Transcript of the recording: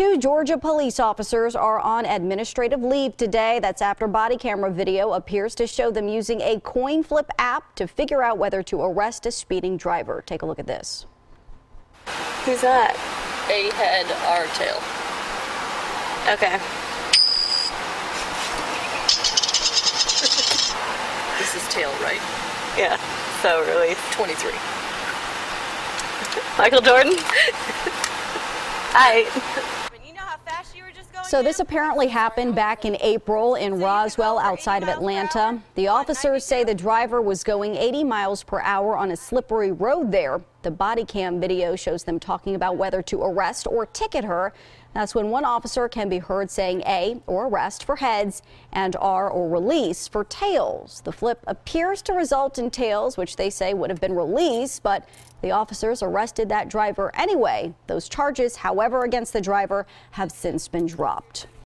Two Georgia police officers are on administrative leave today. That's after body camera video appears to show them using a coin flip app to figure out whether to arrest a speeding driver. Take a look at this. Who's that? A head, R tail. Okay. This is tail right. Yeah. So really. 23. Michael Jordan. Hi. So this apparently happened back in April in Roswell outside of Atlanta. The officers say the driver was going 80 miles per hour on a slippery road there. The body cam video shows them talking about whether to arrest or ticket her. That's when one officer can be heard saying A or arrest for heads and R or release for tails. The flip appears to result in tails, which they say would have been released, but the officers arrested that driver anyway. Those charges, however, against the driver have since been dropped.